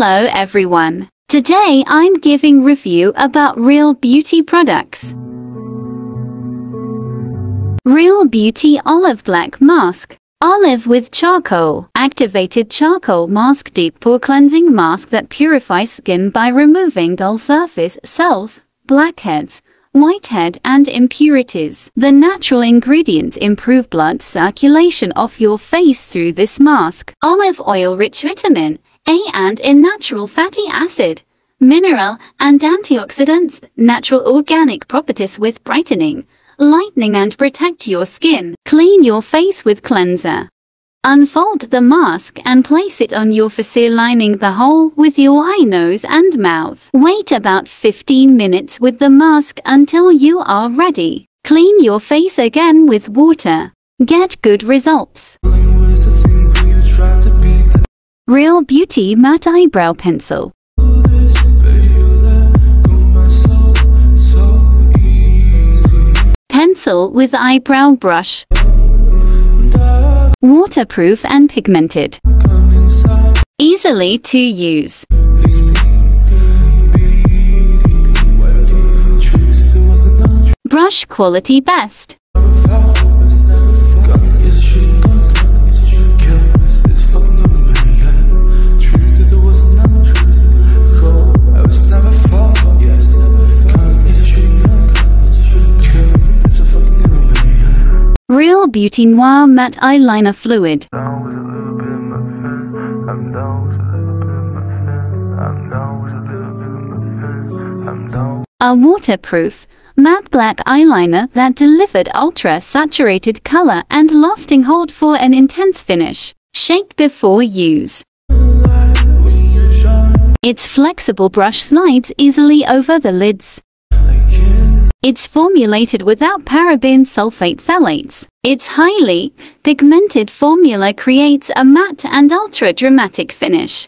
Hello everyone. Today I'm giving review about Real Beauty products. Real Beauty Olive Black Mask. Olive with charcoal. Activated charcoal mask deep pore cleansing mask that purifies skin by removing dull surface cells, blackheads, whitehead and impurities. The natural ingredients improve blood circulation of your face through this mask. Olive oil rich vitamin A and in natural fatty acid, mineral and antioxidants, natural organic properties with brightening, lightening and protect your skin. Clean your face with cleanser. Unfold the mask and place it on your face lining the hole with your eye, nose and mouth. Wait about 15 minutes with the mask until you are ready. Clean your face again with water. Get good results. Beauty Matte Eyebrow Pencil. Pencil with eyebrow brush. Waterproof and pigmented. Easily to use. Brush quality best. Real Beauty Noir Matte Eyeliner Fluid. A waterproof, matte black eyeliner that delivered ultra-saturated color and lasting hold for an intense finish. Shake before use. Its flexible brush slides easily over the lids. It's formulated without paraben sulfate phthalates. Its highly pigmented formula creates a matte and ultra-dramatic finish.